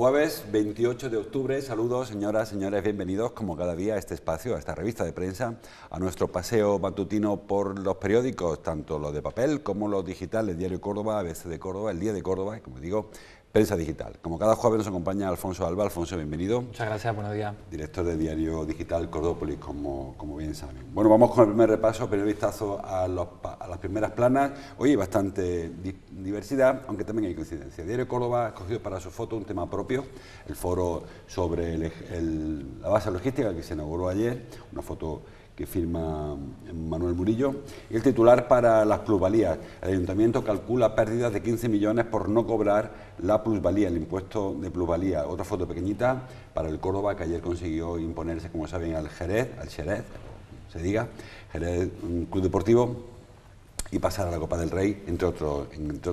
Jueves 28 de octubre, saludos señoras, señores, bienvenidos como cada día a este espacio, a esta revista de prensa, a nuestro paseo matutino por los periódicos, tanto los de papel como los digitales, Diario Córdoba, ABC de Córdoba, El Día de Córdoba, y como digo, Prensa Digital. Como cada jueves nos acompaña Alfonso Alba. Alfonso, bienvenido. Muchas gracias, buenos días. Director de Diario Digital Cordópolis, como, como bien saben. Bueno, vamos con el primer repaso, primer vistazo a, a las primeras planas. Hoy hay bastante diversidad, aunque también hay coincidencia. Diario Córdoba ha escogido para su foto un tema propio, el foro sobre la base logística que se inauguró ayer, una foto que firma Manuel Murillo, el titular para las plusvalías. El ayuntamiento calcula pérdidas de 15 millones por no cobrar la plusvalía, el impuesto de plusvalía. Otra foto pequeñita para el Córdoba, que ayer consiguió imponerse, como saben, al Jerez, al Jerez, se diga, Jerez, club deportivo, y pasar a la Copa del Rey, entre otros entre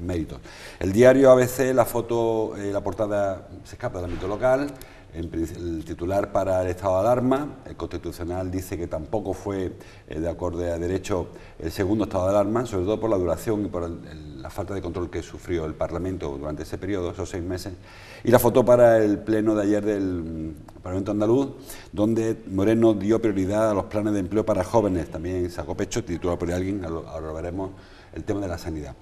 méritos. El diario ABC, la foto, eh, la portada se escapa del ámbito local, el titular para el estado de alarma, el constitucional dice que tampoco fue eh, de acorde a derecho el segundo estado de alarma, sobre todo por la duración y por la falta de control que sufrió el Parlamento durante ese periodo, esos seis meses. Y la foto para el pleno de ayer del Parlamento andaluz, donde Moreno dio prioridad a los planes de empleo para jóvenes, también sacó pecho, titulado por alguien, ahora lo veremos el tema de la sanidad.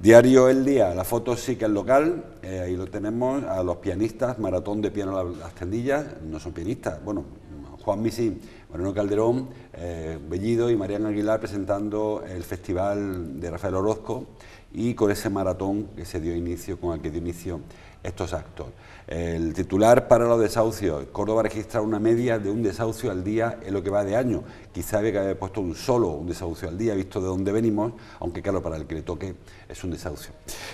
Diario El Día, la foto sí que es local, eh, ahí lo tenemos, a los pianistas, maratón de piano las tendillas, no son pianistas, bueno, Juan Misi, Moreno Calderón, eh, Bellido y Mariana Aguilar presentando el festival de Rafael Orozco y con ese maratón que se dio inicio, con el que dio inicio estos actos. El titular para los desahucios, Córdoba registra una media de un desahucio al día en lo que va de año. Quizá había que haber puesto un solo un desahucio al día, visto de dónde venimos, aunque claro, para el que le toque es un desahucio.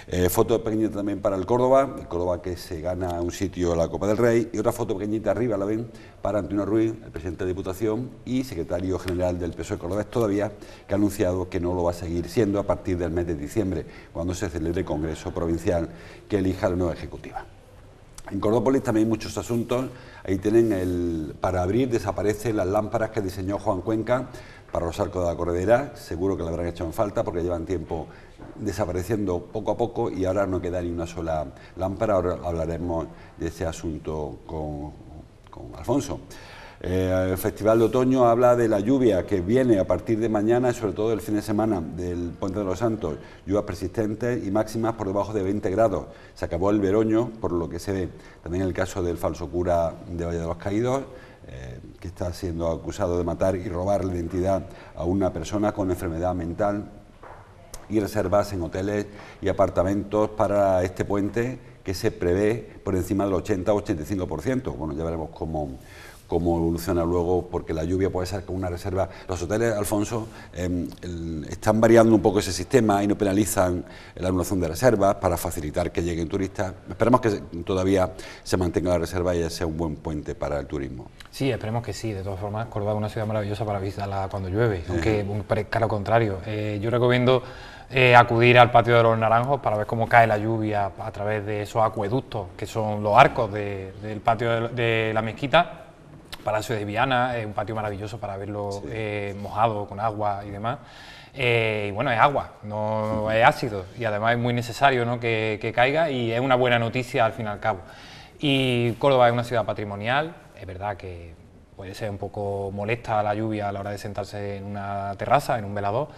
Eh, foto pequeñita también para el Córdoba, el Córdoba que se gana un sitio en la Copa del Rey, y otra foto pequeñita arriba, la ven, para Antonio Ruiz, el presidente de Diputación y secretario general del PSOE Córdoba todavía, que ha anunciado que no lo va a seguir siendo a partir del mes de diciembre, cuando se celebre el Congreso Provincial que elija la nueva Ejecutiva. En Cordópolis también hay muchos asuntos. Ahí tienen el. Para abrir desaparecen las lámparas que diseñó Juan Cuenca para los arcos de la corredera. Seguro que le habrán hecho en falta porque llevan tiempo desapareciendo poco a poco y ahora no queda ni una sola lámpara. Ahora hablaremos de ese asunto con, con Alfonso. Eh, el Festival de Otoño habla de la lluvia que viene a partir de mañana y sobre todo el fin de semana del Puente de los Santos. Lluvias persistentes y máximas por debajo de 20 grados. Se acabó el veroño, por lo que se ve. También el caso del falso cura de Valle de los Caídos, eh, que está siendo acusado de matar y robar la identidad a una persona con enfermedad mental y reservas en hoteles y apartamentos para este puente que se prevé por encima del 80 o 85%. Bueno, ya veremos cómo cómo evoluciona luego, porque la lluvia puede ser como una reserva. Los hoteles, Alfonso, em, están variando un poco ese sistema y no penalizan la anulación de reservas para facilitar que lleguen turistas. Esperemos que todavía se mantenga la reserva y sea un buen puente para el turismo. Sí, esperemos que sí. De todas formas, Córdoba es una ciudad maravillosa para visitarla cuando llueve, aunque claro contrario. Eh, yo recomiendo eh, acudir al patio de los Naranjos para ver cómo cae la lluvia a través de esos acueductos que son los arcos del patio de la mezquita Palacio de Viana, es un patio maravilloso para verlo eh, mojado con agua y demás. Eh, y bueno, es agua, no es ácido y además es muy necesario ¿no? que, caiga y es una buena noticia al fin y al cabo. Y Córdoba es una ciudad patrimonial, es verdad que puede ser un poco molesta la lluvia a la hora de sentarse en una terraza, en un velador,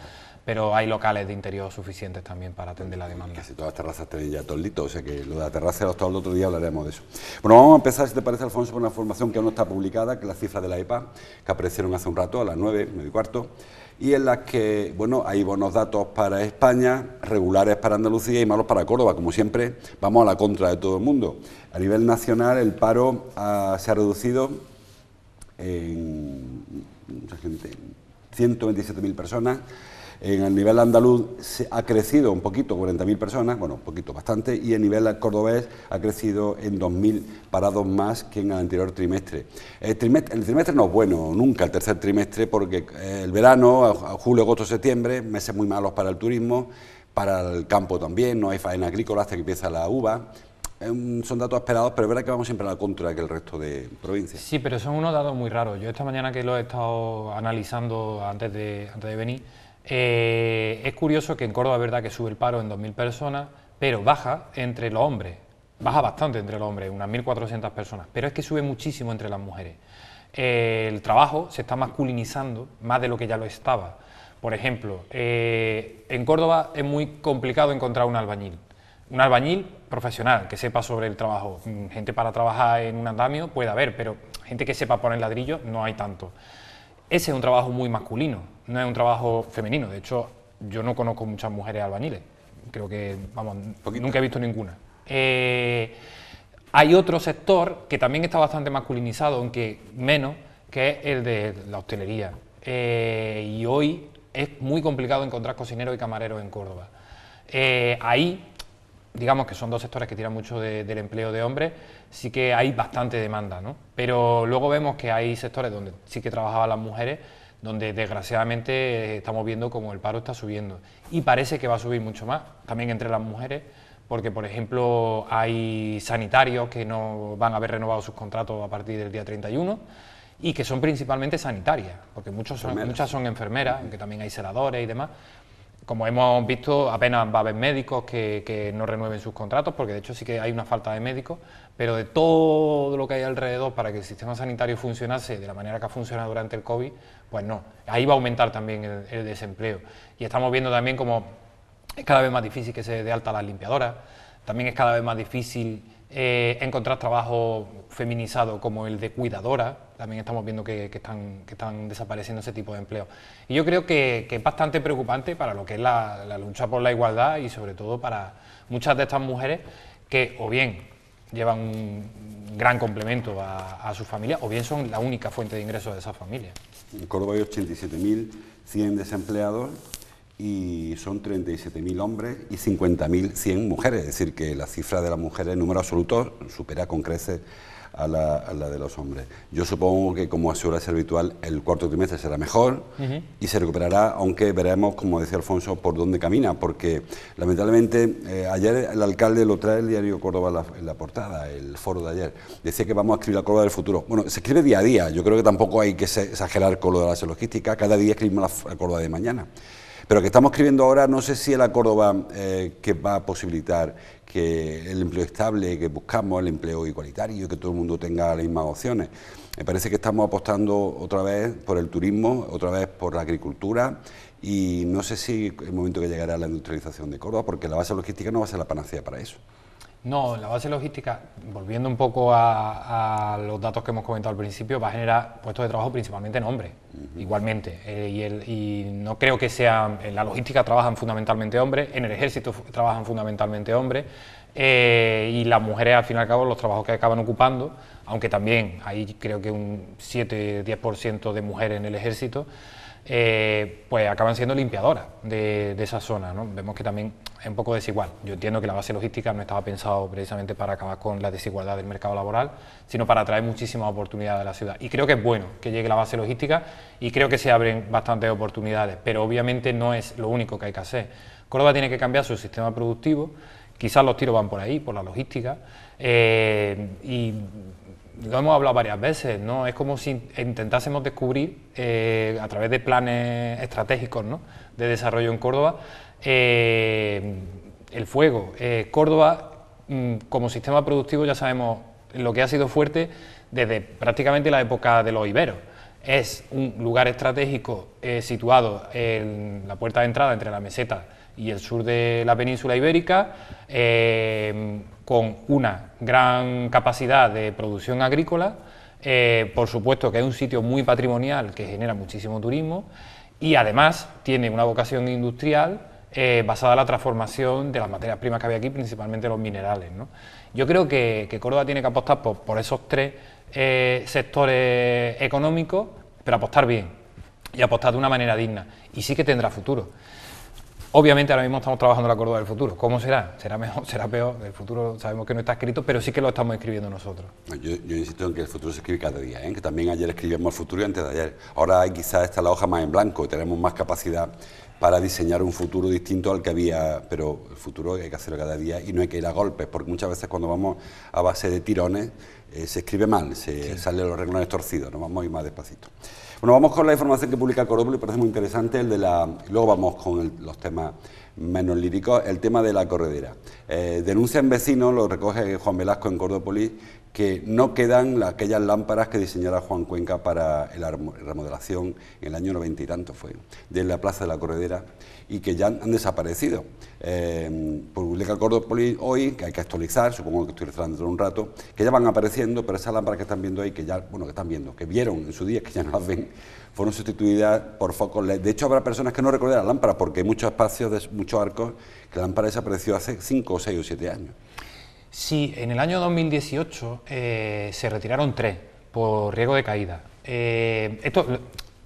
pero hay locales de interior suficientes también para atender la demanda. Casi todas las terrazas tienen ya tolditos, o sea que lo de la terraza el otro día hablaremos de eso. Bueno, vamos a empezar, si te parece, Alfonso, por una información que aún no está publicada, que es la cifra de la EPA, que aparecieron hace un rato, a las 9, medio cuarto, y en las que, bueno, hay buenos datos para España, regulares para Andalucía y malos para Córdoba. Como siempre, vamos a la contra de todo el mundo. A nivel nacional, el paro se ha reducido en mucha gente, 127.000 personas en el nivel andaluz se ha crecido un poquito, 40.000 personas, bueno, un poquito, bastante, y el nivel cordobés ha crecido en 2.000 parados más que en el anterior trimestre. El, trimestre. no es bueno, nunca el tercer trimestre, porque el verano, julio, agosto, septiembre, meses muy malos para el turismo, para el campo también, no hay faena agrícola hasta que empieza la uva, son datos esperados, pero es verdad que vamos siempre a la contra que el resto de provincias. Sí, pero son unos datos muy raros. Yo esta mañana que lo he estado analizando antes de, antes de venir, eh, es curioso que en Córdoba es verdad que sube el paro en 2.000 personas, pero baja entre los hombres. Baja bastante entre los hombres, unas 1.400 personas, pero es que sube muchísimo entre las mujeres. el trabajo se está masculinizando más de lo que ya lo estaba. Por ejemplo, eh, en Córdoba es muy complicado encontrar un albañil. Un albañil profesional que sepa sobre el trabajo. Mm, gente para trabajar en un andamio puede haber, pero gente que sepa poner ladrillos no hay tanto. Ese es un trabajo muy masculino, no es un trabajo femenino. De hecho, yo no conozco muchas mujeres albañiles. Creo que, vamos, nunca he visto ninguna. Eh, hay otro sector que también está bastante masculinizado, aunque menos, que es el de la hostelería. Eh, y hoy es muy complicado encontrar cocineros y camareros en Córdoba. Eh, ahí, digamos que son dos sectores que tiran mucho del empleo de hombres, sí que hay bastante demanda, ¿no? Pero luego vemos que hay sectores donde sí que trabajaban las mujeres, donde desgraciadamente eh, estamos viendo como el paro está subiendo. Y parece que va a subir mucho más, también entre las mujeres, porque por ejemplo hay sanitarios que no van a haber renovado sus contratos a partir del día 31 y que son principalmente sanitarias, porque muchos muchas son enfermeras, aunque también hay celadores y demás. Como hemos visto, apenas va a haber médicos que, no renueven sus contratos, porque de hecho sí que hay una falta de médicos, pero de todo lo que hay alrededor para que el sistema sanitario funcionase de la manera que ha funcionado durante el COVID, pues no. Ahí va a aumentar también el, desempleo. Y estamos viendo también como es cada vez más difícil que se dé alta las limpiadoras, también es cada vez más difícil eh, encontrar trabajo feminizado como el de cuidadora, también estamos viendo que, están, que están desapareciendo ese tipo de empleo. Y yo creo que, es bastante preocupante para lo que es la, lucha por la igualdad y sobre todo para muchas de estas mujeres que o bien llevan un gran complemento a, su familia o bien son la única fuente de ingresos de esa familia. En Córdoba hay 87.100 desempleados y son 37.000 hombres y 50.100 mujeres, es decir, que la cifra de las mujeres en número absoluto supera con creces a la, de los hombres. Yo supongo que, como suele ser habitual, el cuarto trimestre será mejor y se recuperará, aunque veremos, como decía Alfonso, por dónde camina, porque lamentablemente eh, ayer el alcalde lo trae el diario Córdoba en la, portada, el foro de ayer, decía que vamos a escribir la Córdoba del futuro. Bueno, se escribe día a día, yo creo que tampoco hay que exagerar con lo de la logística, cada día escribimos la Córdoba de mañana. Pero que estamos escribiendo ahora, no sé si es la Córdoba eh, que va a posibilitar que el empleo estable que buscamos, el empleo igualitario, que todo el mundo tenga las mismas opciones. Me parece que estamos apostando otra vez por el turismo, otra vez por la agricultura y no sé si el momento que llegará la industrialización de Córdoba, porque la base logística no va a ser la panacea para eso. No, la base logística, volviendo un poco a, los datos que hemos comentado al principio, va a generar puestos de trabajo principalmente en hombres, igualmente. Eh, y, no creo que sea, en la logística trabajan fundamentalmente hombres, en el ejército trabajan fundamentalmente hombres, eh, y las mujeres al fin y al cabo los trabajos que acaban ocupando, aunque también hay creo que un 7-10% de mujeres en el ejército, eh, pues acaban siendo limpiadoras de, esa zona. ¿no? Vemos que también es un poco desigual. Yo entiendo que la base logística no estaba pensado precisamente para acabar con la desigualdad del mercado laboral, sino para atraer muchísimas oportunidades a la ciudad. Y creo que es bueno que llegue la base logística y creo que se abren bastantes oportunidades, pero obviamente no es lo único que hay que hacer. Córdoba tiene que cambiar su sistema productivo, quizás los tiros van por ahí, por la logística, eh, y lo hemos hablado varias veces, ¿no? Es como si intentásemos descubrir eh, a través de planes estratégicos de desarrollo en Córdoba eh, el fuego. Eh, Córdoba, mm, como sistema productivo, ya sabemos lo que ha sido fuerte desde prácticamente la época de los iberos. Es un lugar estratégico situado en la puerta de entrada entre la meseta y el sur de la península ibérica con una gran capacidad de producción agrícola, eh, por supuesto que es un sitio muy patrimonial que genera muchísimo turismo y además tiene una vocación industrial eh, basada en la transformación de las materias primas que había aquí, principalmente los minerales. Yo creo que, Córdoba tiene que apostar por, esos tres eh, sectores económicos, pero apostar bien y apostar de una manera digna. Y sí que tendrá futuro. Obviamente ahora mismo estamos trabajando la Córdoba del futuro. ¿Cómo será? ¿Será mejor? ¿Será peor? El futuro sabemos que no está escrito, pero sí que lo estamos escribiendo nosotros. Yo, insisto en que el futuro se escribe cada día, ¿eh? que también ayer escribíamos el futuro y antes de ayer. Ahora quizás está la hoja más en blanco y tenemos más capacidad para diseñar un futuro distinto al que había, pero el futuro hay que hacerlo cada día y no hay que ir a golpes, porque muchas veces cuando vamos a base de tirones eh, se escribe mal, se salen los renglones torcidos, nos vamos a ir más despacito. Bueno, vamos con la información que publica Corópolis, parece muy interesante, el de la, luego vamos con los temas menos lírico, el tema de la corredera. Eh, denuncian vecinos, lo recoge Juan Velasco en Cordópolis, que no quedan aquellas lámparas que diseñara Juan Cuenca para la remodelación en el año noventa y tanto fue, de la Plaza de la Corredera, y que ya han desaparecido. Eh, publica Cordópolis hoy, que hay que actualizar, supongo que estoy dentro de un rato, que ya van apareciendo, pero esas lámparas que están viendo ahí, que ya, bueno, que están viendo, que vieron en su día, que ya no las ven, fueron sustituidas por focos. De hecho, habrá personas que no recuerdan las lámparas, porque hay muchos espacios, muchos arcos, que la lámpara desapareció hace 5, 6 o 7 años. Sí, en el año 2018 eh, se retiraron tres por riesgo de caída. Eh, esto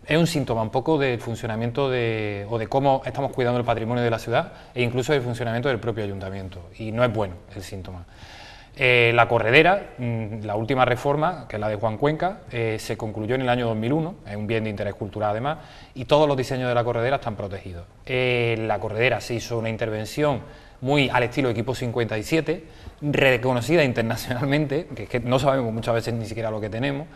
es un síntoma un poco del funcionamiento de, o de cómo estamos cuidando el patrimonio de la ciudad e incluso del funcionamiento del propio ayuntamiento. Y no es bueno el síntoma. Eh, la corredera, mm, la última reforma, que es la de Juan Cuenca, se concluyó en el año 2001, es un bien de interés cultural además, y todos los diseños de la corredera están protegidos. la corredera se hizo una intervención muy al estilo Equipo 57, reconocida internacionalmente, que, es que no sabemos muchas veces ni siquiera lo que tenemos,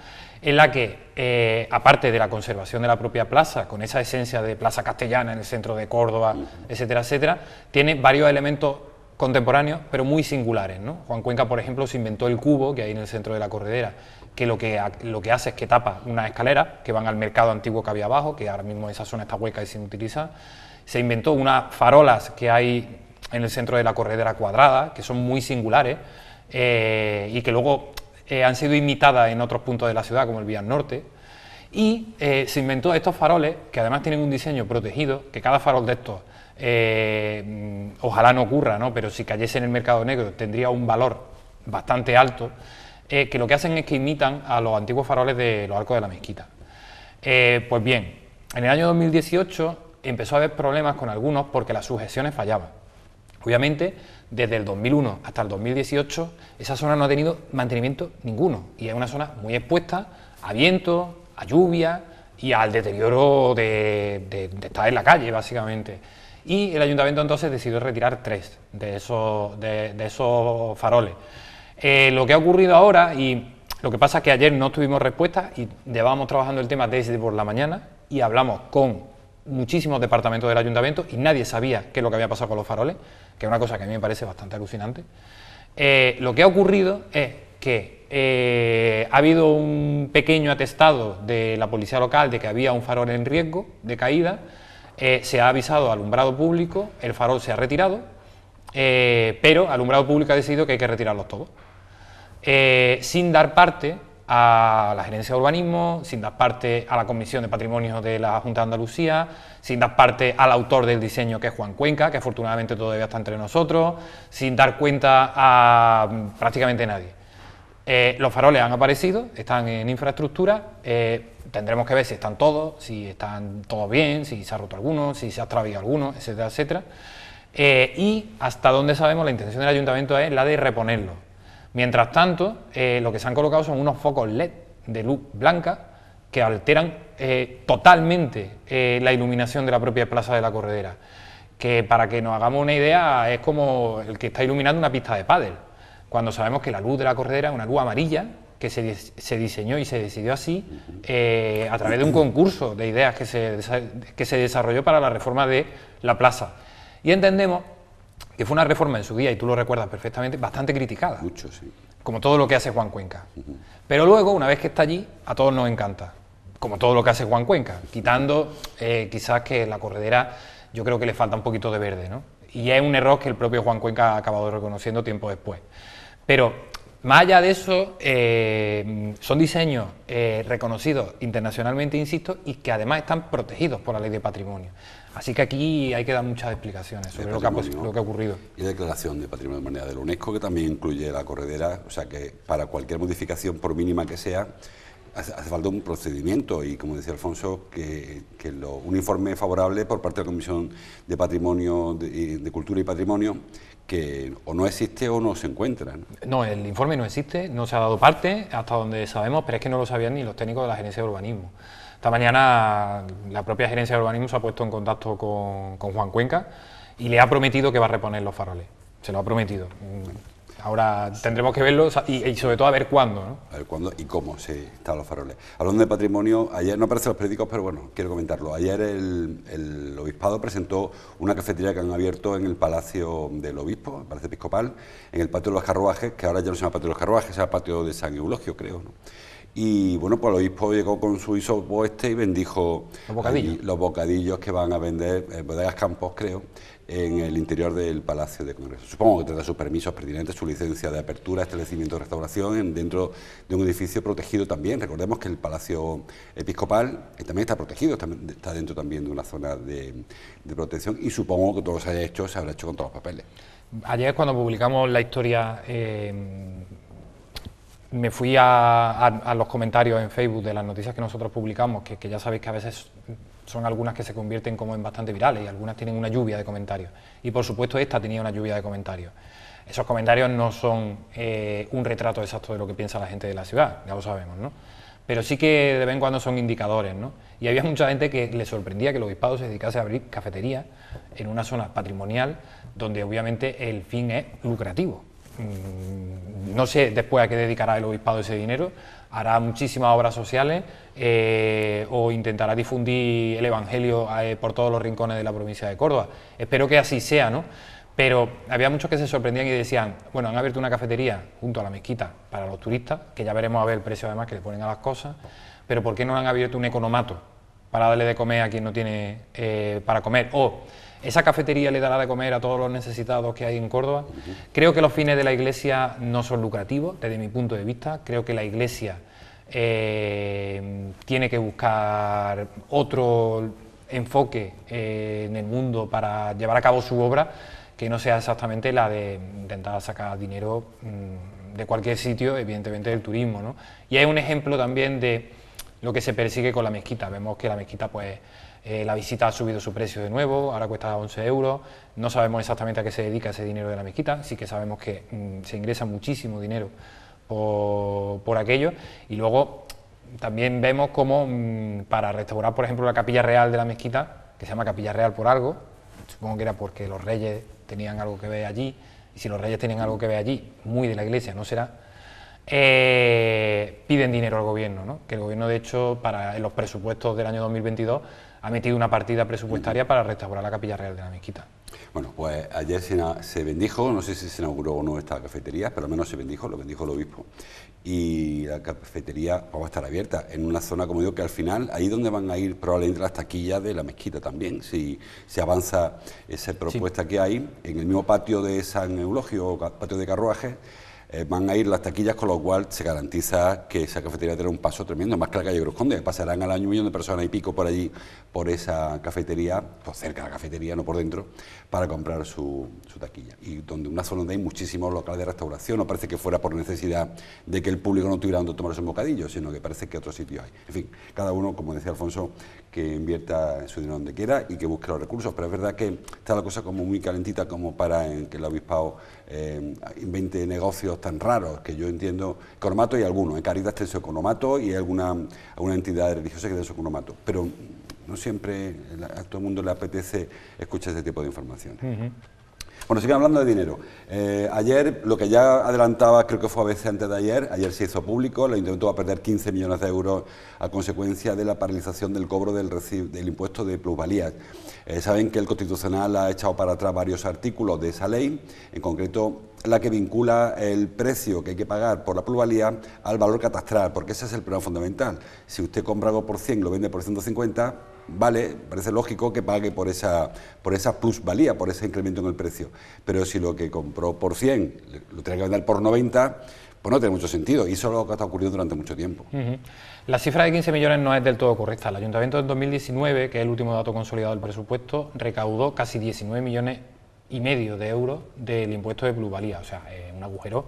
en la que, eh, aparte de la conservación de la propia plaza, con esa esencia de plaza castellana en el centro de Córdoba, etcétera, etcétera, tiene varios elementos contemporáneos, pero muy singulares. Juan Cuenca, por ejemplo, se inventó el cubo que hay en el centro de la corredera, que lo que, lo que hace es que tapa unas escaleras que van al mercado antiguo que había abajo, que ahora mismo esa zona está hueca y sin utilizar. Se inventó unas farolas que hay en el centro de la corredera cuadrada, que son muy singulares eh, y que luego eh, han sido imitadas en otros puntos de la ciudad, como el Vía Norte. Y eh, se inventó estos faroles, que además tienen un diseño protegido, que cada farol de estos, ojalá no ocurra, ¿no? pero si cayese en el mercado negro tendría un valor bastante alto, que lo que hacen es que imitan a los antiguos faroles de los arcos de la mezquita. pues bien, en el año 2018 empezó a haber problemas con algunos porque las sujeciones fallaban. Obviamente, desde el 2001 hasta el 2018, esa zona no ha tenido mantenimiento ninguno y es una zona muy expuesta a viento, a lluvia y al deterioro de, estar en la calle, básicamente. Y el ayuntamiento entonces decidió retirar tres de esos, de, esos faroles. Eh, lo que ha ocurrido ahora, y lo que pasa es que ayer no tuvimos respuesta y llevábamos trabajando el tema desde por la mañana y hablamos con muchísimos departamentos del ayuntamiento y nadie sabía qué es lo que había pasado con los faroles, que es una cosa que a mí me parece bastante alucinante. Eh, lo que ha ocurrido es que eh, ha habido un pequeño atestado de la policía local de que había un farol en riesgo de caída, eh, se ha avisado al alumbrado público, el farol se ha retirado, pero alumbrado público ha decidido que hay que retirarlos todos, sin dar parte a la Gerencia de Urbanismo, sin dar parte a la Comisión de Patrimonio de la Junta de Andalucía, sin dar parte al autor del diseño que es Juan Cuenca, que afortunadamente todavía está entre nosotros, sin dar cuenta a prácticamente nadie. Eh, los faroles han aparecido, están en infraestructura, eh, tendremos que ver si están todos, si están todos bien, si se ha roto alguno, si se ha extraviado alguno, etcétera, etcétera. Eh, y hasta donde sabemos la intención del ayuntamiento es la de reponerlos Mientras tanto, eh, lo que se han colocado son unos focos LED de luz blanca que alteran eh, totalmente eh, la iluminación de la propia plaza de la corredera. Que para que nos hagamos una idea, es como el que está iluminando una pista de pádel, cuando sabemos que la luz de la corredera es una luz amarilla que se, diseñó y se decidió así a través de un concurso de ideas que se, que se desarrolló para la reforma de la plaza. Y entendemos que fue una reforma en su día, y tú lo recuerdas perfectamente, bastante criticada. Mucho, sí. Como todo lo que hace Juan Cuenca. Pero luego, una vez que está allí, a todos nos encanta. Como todo lo que hace Juan Cuenca, quitando eh, quizás que la corredera yo creo que le falta un poquito de verde, ¿no? Y es un error que el propio Juan Cuenca ha acabado reconociendo tiempo después. Pero más allá de eso, eh, son diseños eh, reconocidos internacionalmente, insisto, y que además están protegidos por la ley de patrimonio. Así que aquí hay que dar muchas explicaciones sobre lo que, ha, ocurrido. Y la declaración de Patrimonio de Humanidad de la UNESCO, que también incluye la corredera, o sea que para cualquier modificación, por mínima que sea, hace, falta un procedimiento y, como decía Alfonso, que, un informe favorable por parte de la Comisión de Patrimonio, de, Cultura y Patrimonio, que o no existe o no se encuentra. ¿no? el informe no existe, no se ha dado parte, hasta donde sabemos, pero es que no lo sabían ni los técnicos de la Gerencia de Urbanismo. Esta mañana la propia gerencia de urbanismo se ha puesto en contacto con, Juan Cuenca y le ha prometido que va a reponer los faroles. Se lo ha prometido. Ahora tendremos que verlo y, sobre todo a ver cuándo. A ver cuándo y cómo se están los faroles. Hablando de patrimonio, ayer no aparecen los periódicos, pero bueno, quiero comentarlo. Ayer el, obispado presentó una cafetería que han abierto en el Palacio del Obispo, el Palacio Episcopal, en el Patio de los Carruajes, que ahora ya no se llama Patio de los Carruajes, se llama Patio de San Eulogio, creo. Y bueno, pues el obispo llegó con su hisopo este y bendijo los bocadillos, que van a vender, eh, bodegas campos, creo, en el interior del Palacio de Congreso. Supongo que tendrá sus permisos pertinentes, su licencia de apertura, establecimiento de restauración dentro de un edificio protegido también. Recordemos que el Palacio Episcopal también está protegido, está dentro también de una zona de, protección y supongo que todo se haya hecho, se habrá hecho con todos los papeles. Ayer cuando publicamos la historia... Eh, me fui a, los comentarios en Facebook de las noticias que nosotros publicamos, que, ya sabéis que a veces son algunas que se convierten como en bastante virales y algunas tienen una lluvia de comentarios. Y por supuesto esta tenía una lluvia de comentarios. Esos comentarios no son eh, un retrato exacto de lo que piensa la gente de la ciudad, ya lo sabemos, ¿no? Pero sí que de vez en cuando son indicadores, ¿no? Y había mucha gente que le sorprendía que el obispado se dedicase a abrir cafeterías en una zona patrimonial donde obviamente el fin es lucrativo. No sé después a qué dedicará el obispado ese dinero, hará muchísimas obras sociales eh, o intentará difundir el Evangelio eh, por todos los rincones de la provincia de Córdoba. Espero que así sea, ¿no? Pero había muchos que se sorprendían y decían, bueno, han abierto una cafetería junto a la mezquita para los turistas, que ya veremos a ver el precio además que le ponen a las cosas, pero ¿por qué no han abierto un economato para darle de comer a quien no tiene eh, para comer? O esa cafetería le dará de comer a todos los necesitados que hay en Córdoba. Creo que los fines de la iglesia no son lucrativos, desde mi punto de vista. Creo que la iglesia eh, tiene que buscar otro enfoque eh, en el mundo para llevar a cabo su obra que no sea exactamente la de intentar sacar dinero mm, de cualquier sitio, evidentemente del turismo. ¿no? Y hay un ejemplo también de lo que se persigue con la mezquita. Vemos que la mezquita pues eh, la visita ha subido su precio de nuevo, ahora cuesta 11 euros. No sabemos exactamente a qué se dedica ese dinero de la mezquita, sí que sabemos que mm, se ingresa muchísimo dinero por, aquello. Y luego también vemos cómo mm, para restaurar, por ejemplo, la capilla real de la mezquita, que se llama capilla real por algo, supongo que era porque los reyes tenían algo que ver allí, y si los reyes tienen algo que ver allí, muy de la iglesia no será, eh, piden dinero al gobierno, ¿no? que el gobierno de hecho para los presupuestos del año 2022 ha metido una partida presupuestaria para restaurar la capilla real de la mezquita. Bueno, pues ayer se, bendijo, no sé si se inauguró o no esta cafetería, pero al menos se bendijo, lo bendijo el obispo. Y la cafetería va a estar abierta en una zona, como digo, que al final, ahí donde van a ir probablemente las taquillas de la mezquita también, si se avanza esa propuesta que hay, en el mismo patio de San Eulogio, patio de carruaje, eh, van a ir las taquillas, con lo cual se garantiza que esa cafetería tendrá un paso tremendo, más que la calle Cruz Conde, pasarán al año un millón de personas y pico por allí, por esa cafetería, pues cerca de la cafetería, no por dentro, para comprar su, taquilla. Y donde una zona donde hay muchísimos locales de restauración, no parece que fuera por necesidad de que el público no tuviera donde tomarse un bocadillo, sino que parece que otro sitio hay. En fin, cada uno, como decía Alfonso, que invierta su dinero donde quiera y que busque los recursos, pero es verdad que está la cosa como muy calentita como para que el obispado eh, invente negocios tan raros que yo entiendo. Economato hay algunos, en Caritas tiene su economato y alguna, alguna entidad religiosa que tiene su economato, pero no siempre a todo el mundo le apetece escuchar ese tipo de información. Bueno, siguen hablando de dinero. Eh, ayer, lo que ya adelantaba, creo que fue a veces antes de ayer, ayer se hizo público, el Ayuntamiento va a perder 15 millones de euros a consecuencia de la paralización del cobro del, del impuesto de plusvalías. Eh, saben que el Constitucional ha echado para atrás varios artículos de esa ley, en concreto la que vincula el precio que hay que pagar por la plusvalía al valor catastral, porque ese es el problema fundamental. Si usted compra algo por 100 y lo vende por 150, vale, parece lógico que pague por esa, por esa plusvalía, por ese incremento en el precio. Pero si lo que compró por 100 lo tiene que vender por 90, pues no tiene mucho sentido. Y eso es lo que está ocurriendo durante mucho tiempo. La cifra de 15 millones no es del todo correcta. El Ayuntamiento en 2019, que es el último dato consolidado del presupuesto, recaudó casi 19 millones y medio de euros del impuesto de plusvalía. O sea, un agujero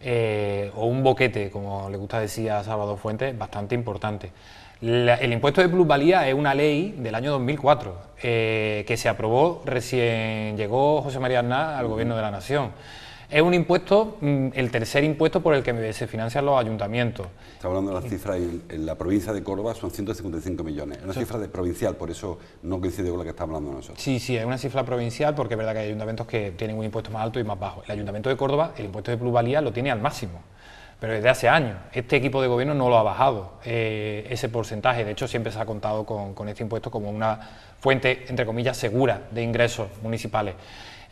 eh, o un boquete, como le gusta decir a Salvador Fuentes, bastante importante el impuesto de plusvalía es una ley del año 2004 eh, que se aprobó recién llegó José María Aznar al gobierno de la Nación. Es un impuesto, mm, el tercer impuesto por el que se financian los ayuntamientos. Está hablando de las cifras en, la provincia de Córdoba son 155 millones. Es una cifra de provincial, por eso no coincide con la que estamos hablando nosotros. Sí, sí, es una cifra provincial porque es verdad que hay ayuntamientos que tienen un impuesto más alto y más bajo. El ayuntamiento de Córdoba, el impuesto de plusvalía lo tiene al máximo pero desde hace años. Este equipo de gobierno no lo ha bajado eh, ese porcentaje, de hecho siempre se ha contado con, este impuesto como una fuente, entre comillas, segura de ingresos municipales.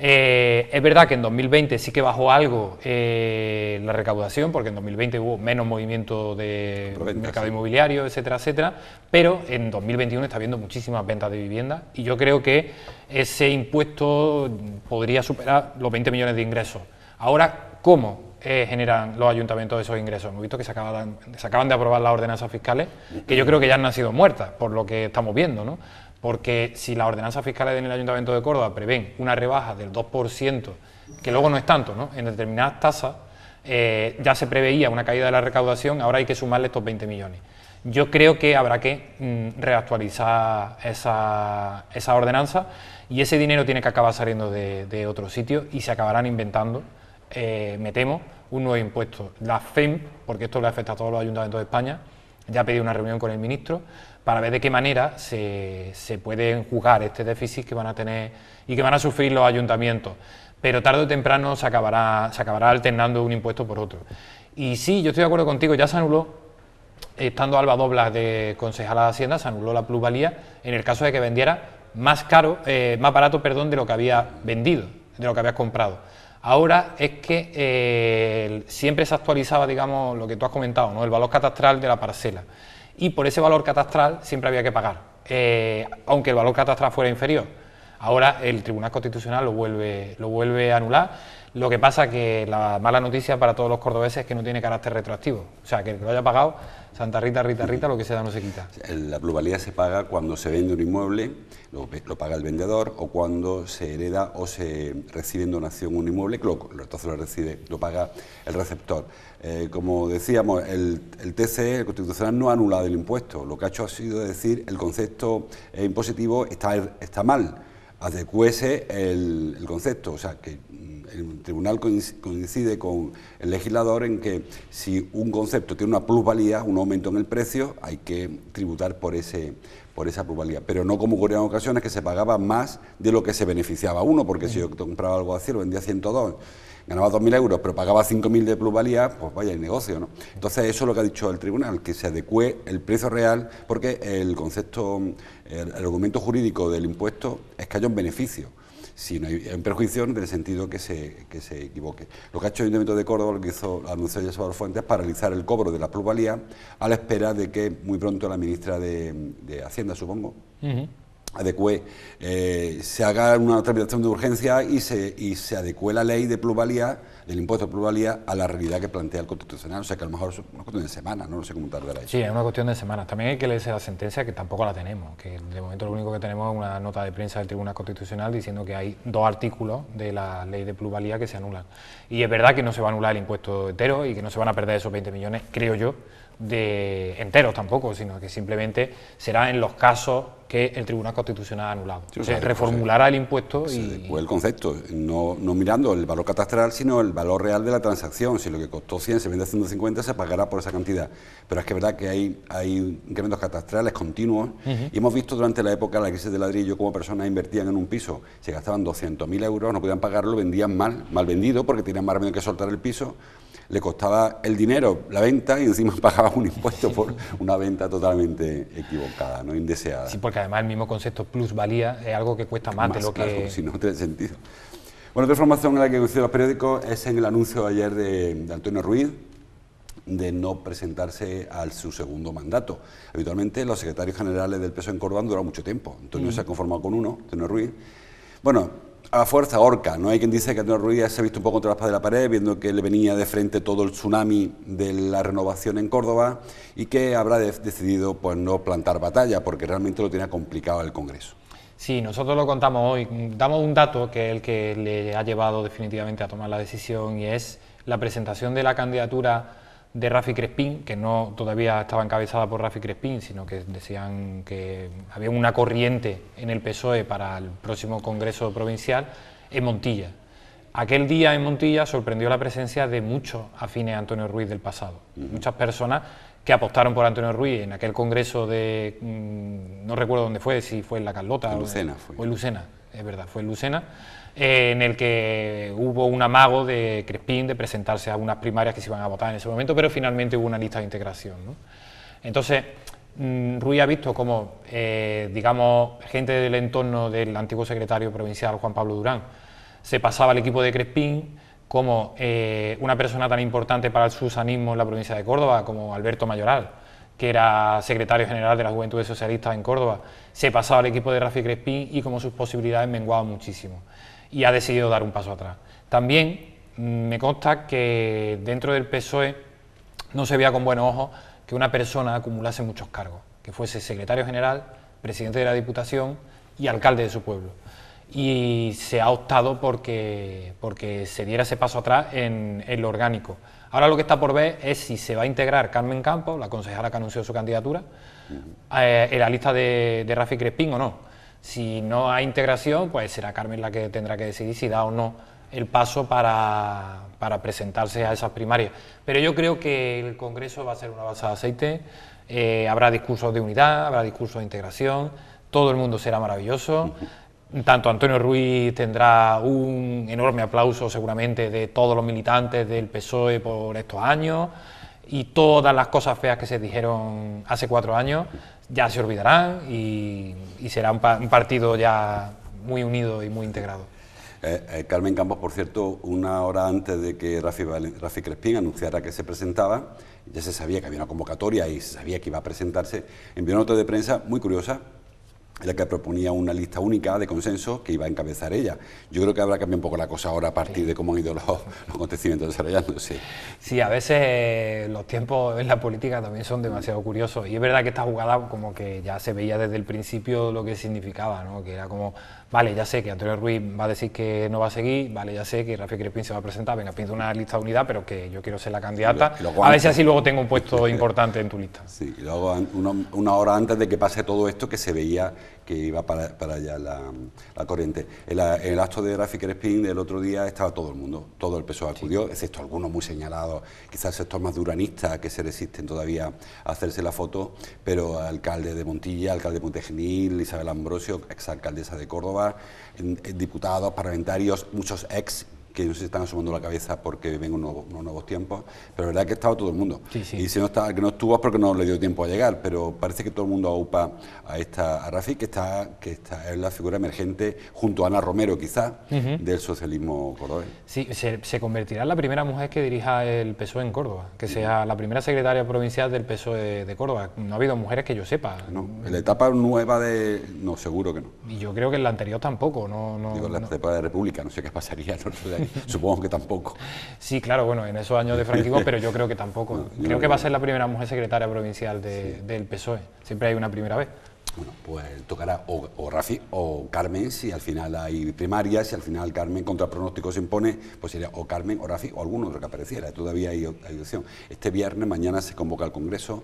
Eh, es verdad que en 2020 sí que bajó algo eh, la recaudación, porque en 2020 hubo menos movimiento de mercado inmobiliario, etcétera, etcétera, pero en 2021 está habiendo muchísimas ventas de vivienda y yo creo que ese impuesto podría superar los 20 millones de ingresos. Ahora, ¿cómo? Eh, generan los ayuntamientos esos ingresos. Hemos visto que se acaban, se acaban de aprobar las ordenanzas fiscales, que yo creo que ya han nacido muertas, por lo que estamos viendo, ¿no? Porque si las ordenanzas fiscales en el Ayuntamiento de Córdoba prevén una rebaja del 2%, que luego no es tanto, ¿no? En determinadas tasas eh, ya se preveía una caída de la recaudación, ahora hay que sumarle estos 20 millones. Yo creo que habrá que mm, reactualizar esa, ordenanza y ese dinero tiene que acabar saliendo de, de otro sitio y se acabarán inventando eh, metemos un nuevo impuesto. La FEM, porque esto le afecta a todos los ayuntamientos de España, ya ha pedido una reunión con el ministro para ver de qué manera se, se pueden juzgar este déficit que van a tener y que van a sufrir los ayuntamientos. Pero tarde o temprano se acabará, se acabará alternando un impuesto por otro. Y sí, yo estoy de acuerdo contigo, ya se anuló, estando Alba Doblas de concejala de Hacienda, se anuló la plusvalía en el caso de que vendiera más caro, eh, más barato, perdón, de lo que había vendido, de lo que había comprado. Ahora es que eh, siempre se actualizaba, digamos, lo que tú has comentado, ¿no? el valor catastral de la parcela. Y por ese valor catastral siempre había que pagar, eh, aunque el valor catastral fuera inferior. Ahora el Tribunal Constitucional lo vuelve, lo vuelve a anular. Lo que pasa que la mala noticia para todos los cordobeses es que no tiene carácter retroactivo. O sea, que el que lo haya pagado Santa Rita, Rita, Rita, lo que se da no se quita. La plusvalía se paga cuando se vende un inmueble, lo, paga el vendedor, o cuando se hereda o se recibe en donación un inmueble, que lo, entonces lo recibe, lo paga el receptor. Eh, como decíamos, el, TCE, el Constitucional, no ha anulado el impuesto, lo que ha hecho ha sido decir el concepto impositivo está, está mal, adecuese el, el concepto, o sea, que el tribunal coincide con el legislador en que si un concepto tiene una plusvalía, un aumento en el precio, hay que tributar por ese por esa plusvalía, pero no como ocurría en ocasiones que se pagaba más de lo que se beneficiaba uno, porque si yo compraba algo así, lo vendía 102, ganaba 2.000 euros, pero pagaba 5.000 de plusvalía, pues vaya el negocio, ¿no? Entonces eso es lo que ha dicho el tribunal, que se adecue el precio real, porque el concepto, el argumento jurídico del impuesto es que haya un beneficio si no hay un perjuicio en el sentido que se, que se equivoque. Lo que ha hecho el Ayuntamiento de Córdoba, lo que hizo anunció ya Salvador Fuentes, es paralizar el cobro de la plusvalía a la espera de que muy pronto la ministra de, Hacienda, supongo, adecue, eh, se haga una tramitación de urgencia y se, y se adecue la ley de plusvalía del impuesto de plusvalía a la realidad que plantea el Constitucional. O sea que a lo mejor es una cuestión de semana, no, sé cómo tardará eso. Sí, es una cuestión de semanas. También hay que leerse la sentencia, que tampoco la tenemos, que de momento lo único que tenemos es una nota de prensa del Tribunal Constitucional diciendo que hay dos artículos de la ley de plusvalía que se anulan. Y es verdad que no se va a anular el impuesto entero y que no se van a perder esos 20 millones, creo yo, de enteros tampoco, sino que simplemente será en los casos que el Tribunal Constitucional ha anulado. se reformulará el impuesto y... el concepto, no, no, mirando el valor catastral, sino el valor real de la transacción. Si lo que costó 100 se vende a 150, se pagará por esa cantidad. Pero es que es verdad que hay, hay incrementos catastrales continuos y hemos visto durante la época de la crisis de ladrillo cómo personas invertían en un piso, se gastaban 200.000 euros, no podían pagarlo, vendían mal, mal vendido porque tenían más remedio que soltar el piso le costaba el dinero, la venta, y encima pagaba un impuesto por una venta totalmente equivocada, no indeseada. Sí, porque además el mismo concepto plusvalía es algo que cuesta más, de lo que... Si no tiene sentido. Bueno, otra información en la que coinciden los periódicos es en el anuncio ayer de, Antonio Ruiz de no presentarse a su segundo mandato. Habitualmente los secretarios generales del PSOE en Córdoba han durado mucho tiempo. Antonio mm. se ha conformado con uno, Antonio Ruiz. Bueno, a la fuerza orca. No hay quien dice que Antonio Ruiz se ha visto un poco contra la espada de la pared, viendo que le venía de frente todo el tsunami de la renovación en Córdoba y que habrá decidido pues, no plantar batalla porque realmente lo tenía complicado el Congreso. Sí, nosotros lo contamos hoy. Damos un dato que es el que le ha llevado definitivamente a tomar la decisión y es la presentación de la candidatura de Rafi Crespín, que no todavía estaba encabezada por Rafi Crespín, sino que decían que había una corriente en el PSOE para el próximo Congreso Provincial, en Montilla. aquel día en Montilla sorprendió la presencia de muchos afines a Antonio Ruiz del pasado. Muchas personas que apostaron por Antonio Ruiz en aquel congreso de, mm, no recuerdo dónde fue, si fue en La Carlota En Lucena o, fue. o en Lucena, es verdad, fue en Lucena, en el que hubo un amago de Crespín de presentarse a unas primarias que se iban a votar en ese momento, pero finalmente hubo una lista de integración. ¿no? Entonces, mm, Ruiz ha visto como, eh, digamos, gente del entorno del antiguo secretario provincial Juan Pablo Durán se pasaba al equipo de Crespín, como eh, una persona tan importante para el susanismo en la provincia de Córdoba como Alberto Mayoral, que era secretario general de la Juventud Socialista en Córdoba, se pasaba al equipo de Rafi Crespín y como sus posibilidades menguaban muchísimo. Y ha decidido dar un paso atrás. También mm, me consta que dentro del PSOE no se veía con buenos ojos que una persona acumulase muchos cargos, que fuese secretario general, presidente de la Diputación y alcalde de su pueblo y se ha optado porque, porque se diera ese paso atrás en, en, lo orgánico. Ahora lo que está por ver es si se va a integrar Carmen Campos, la consejera que anunció su candidatura, eh, en la lista de, de Rafi Crespín o no. Si no hay integración, pues será Carmen la que tendrá que decidir si da o no el paso para, para presentarse a esas primarias. Pero yo creo que el Congreso va a ser una balsa de aceite, eh, habrá discursos de unidad, habrá discursos de integración, todo el mundo será maravilloso. Tanto Antonio Ruiz tendrá un enorme aplauso seguramente de todos los militantes del PSOE por estos años y todas las cosas feas que se dijeron hace cuatro años ya se olvidarán y, será un, partido ya muy unido y muy integrado. Eh, eh, Carmen Campos, por cierto, una hora antes de que Rafi, Rafi Crespín anunciara que se presentaba, ya se sabía que había una convocatoria y se sabía que iba a presentarse, envió una nota de prensa muy curiosa en la que proponía una lista única de consenso que iba a encabezar ella. Yo creo que habrá cambiado un poco la cosa ahora a partir sí. de cómo han ido los, los acontecimientos desarrollándose. Sí, a veces los tiempos en la política también son demasiado curiosos y es verdad que esta jugada como que ya se veía desde el principio lo que significaba, ¿no? que era como, vale, ya sé que Antonio Ruiz va a decir que no va a seguir, vale, ya sé que Rafael Crespín se va a presentar, venga, pinta una lista de unidad, pero que yo quiero ser la candidata, a ver si así luego tengo un puesto importante en tu lista. Sí, y luego una, una hora antes de que pase todo esto que se veía que iba para, para allá la, la corriente. En, la, en, el acto de Rafi Crespín del otro día estaba todo el mundo, todo el PSOE acudió, sí. excepto algunos muy señalados, quizás el sector más duranista que se resisten todavía a hacerse la foto, pero alcalde de Montilla, alcalde de Montegenil, Isabel Ambrosio, exalcaldesa de Córdoba, en, en diputados, parlamentarios, muchos ex que no se están asomando la cabeza porque ven unos, unos nuevos tiempos, pero la verdad es que estaba todo el mundo. Sí, sí. Y si no está, que no estuvo es porque no le dio tiempo a llegar, pero parece que todo el mundo aupa a esta a Rafi, que está, que está es la figura emergente junto a Ana Romero, quizás, uh -huh. del socialismo cordobés. Sí, se, se, convertirá en la primera mujer que dirija el PSOE en Córdoba, que sea la primera secretaria provincial del PSOE de, de Córdoba. No ha habido mujeres que yo sepa. No, en la etapa nueva de... No, seguro que no. Y yo creo que en la anterior tampoco. No, no, Digo, en la no. etapa de República, no sé qué pasaría, no, supongo que tampoco. Sí, claro, bueno, en esos años de franquismo, pero yo creo que tampoco. No, creo no, que va a ser la primera mujer secretaria provincial de, sí. del PSOE. Siempre hay una primera vez. Bueno, pues tocará o, o, Rafi o Carmen si al final hay primarias, si al final Carmen contra pronóstico se impone, pues sería o Carmen o Rafi o alguno otro que apareciera. Todavía hay, hay opción. Este viernes, mañana se convoca el Congreso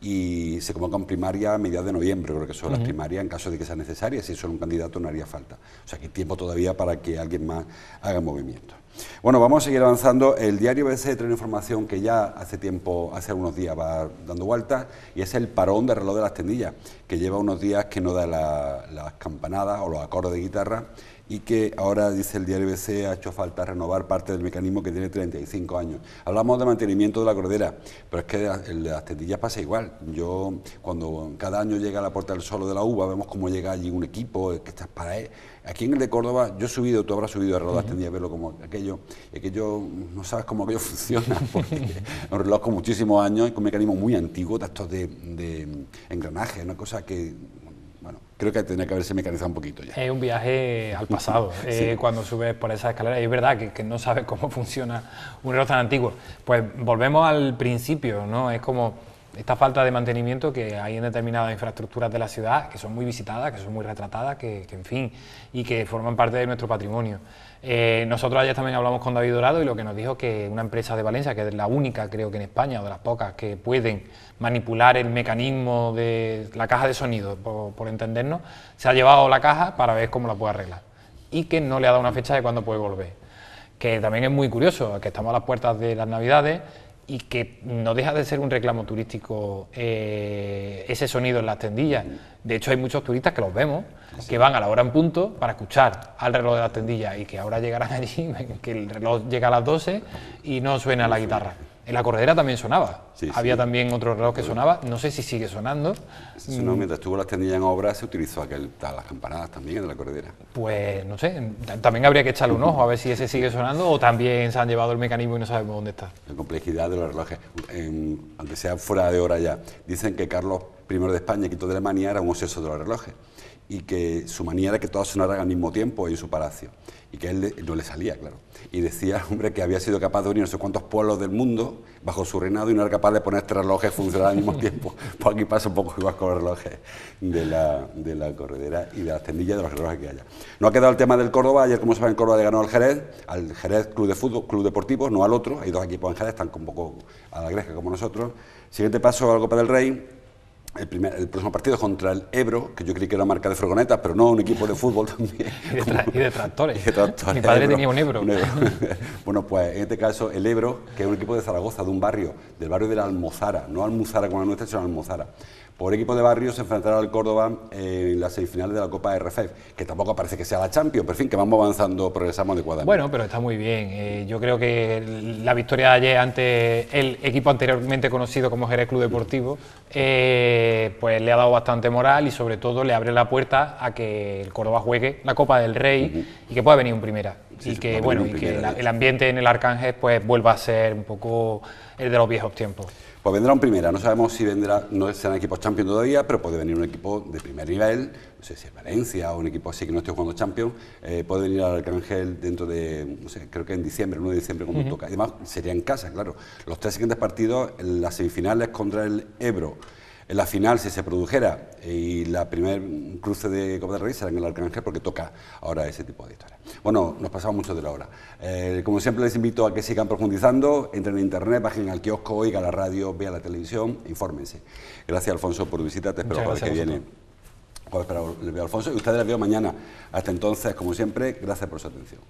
y se convocan primaria a mediados de noviembre, creo que son uh -huh. las primarias en caso de que sea necesaria, si solo un candidato no haría falta. O sea que hay tiempo todavía para que alguien más haga movimiento. Bueno, vamos a seguir avanzando. El diario BBC trae una información que ya hace tiempo, hace unos días va dando vueltas, y es el parón de reloj de las tendillas, que lleva unos días que no da las la campanadas o los acordes de guitarra, y que ahora, dice el diario BBC, ha hecho falta renovar parte del mecanismo que tiene 35 años. Hablamos de mantenimiento de la cordera, pero es que el de las tendillas pasa igual. Yo, cuando cada año llega a la Puerta del Sol de la Uva, vemos cómo llega allí un equipo que está para él. Aquí en el de Córdoba, yo he subido, tú habrás subido a reloj de las tendillas, verlo como aquello, y aquello, no sabes cómo aquello funciona, porque es un reloj con muchísimos años y con un mecanismo muy antiguo, de estos de, de engranaje, una cosa que creo que tendría que haberse mecanizado un poquito ya. Es un viaje al pasado, sí. eh, cuando subes por esa escalera, y es verdad que, que, no sabes cómo funciona un reloj tan antiguo. Pues volvemos al principio, ¿no? Es como esta falta de mantenimiento que hay en determinadas infraestructuras de la ciudad, que son muy visitadas, que son muy retratadas, que, que en fin, y que forman parte de nuestro patrimonio. Eh, nosotros ayer también hablamos con David Dorado y lo que nos dijo que una empresa de Valencia, que es la única creo que en España, o de las pocas, que pueden manipular el mecanismo de la caja de sonido, por, por entendernos, se ha llevado la caja para ver cómo la puede arreglar. Y que no le ha dado una fecha de cuándo puede volver. Que también es muy curioso, que estamos a las puertas de las Navidades y que no deja de ser un reclamo turístico eh, ese sonido en las tendillas. De hecho, hay muchos turistas que los vemos, que van a la hora en punto para escuchar al reloj de las tendillas y que ahora llegarán allí, que el reloj llega a las 12 y no suena la guitarra. En la corredera también sonaba. Había también otro reloj que sonaba. No sé si sigue sonando. No, mientras estuvo las tendillas en obra se utilizó aquel, las campanadas también de la corredera. Pues no sé. También habría que echarle un ojo a ver si ese sigue sonando o también se han llevado el mecanismo y no sabemos dónde está. La complejidad de los relojes, aunque sea fuera de hora ya. Dicen que Carlos I de España y Quito de Alemania era un obseso de los relojes y que su manía era que todos sonaran al mismo tiempo en su palacio y que a él no le salía, claro. Y decía, hombre, que había sido capaz de unir no sé cuántos pueblos del mundo bajo su reinado y no era capaz de poner este relojes funcionar al mismo tiempo. Pues aquí pasa un poco igual con los relojes de la, de la corredera y de las tendillas de los relojes que haya. No ha quedado el tema del Córdoba, ayer como saben Córdoba le ganó al Jerez, al Jerez Club de Fútbol, Club Deportivo, no al otro, hay dos equipos en Jerez, están un poco a la greja como nosotros. Siguiente paso a la Copa del Rey, el, primer, el, próximo partido es contra el Ebro, que yo creí que era marca de furgonetas, pero no, un equipo de fútbol también. y, de tractores. Mi padre tenía un Ebro. bueno, pues en este caso el Ebro, que es un equipo de Zaragoza, de un barrio, del barrio de la Almozara, no Almuzara como la nuestra, sino Almozara por equipo de barrio se enfrentará al Córdoba en las semifinales de la Copa RFF, que tampoco parece que sea la Champions, pero en fin, que vamos avanzando, progresamos adecuadamente. Bueno, pero está muy bien. Eh, yo creo que la victoria de ayer ante el equipo anteriormente conocido como Jerez Club Deportivo, eh, pues le ha dado bastante moral y sobre todo le abre la puerta a que el Córdoba juegue la Copa del Rey y que pueda venir un primera. y que bueno, y que el ambiente en el Arcángel pues vuelva a ser un poco el de los viejos tiempos. Pues vendrá un primera, no sabemos si vendrá, no serán equipos Champions todavía, pero puede venir un equipo de primer nivel, no sé si es Valencia o un equipo así que no esté jugando Champions, eh, puede venir al Arcángel dentro de, no sé, creo que en diciembre, el 1 de diciembre cuando toca. Además sería en casa, claro. Los tres siguientes partidos, las semifinales contra el Ebro, en la final, si se produjera, y la primer cruce de Copa del Rey será en el Arcángel porque toca ahora ese tipo de historias. Bueno, nos pasamos mucho de la hora. Eh, como siempre les invito a que sigan profundizando, entren en internet, bajen al kiosco, oigan la radio, vean la televisión, infórmense. Gracias Alfonso por visita, te espero para que viene. Les veo Alfonso y ustedes les veo mañana. Hasta entonces, como siempre, gracias por su atención.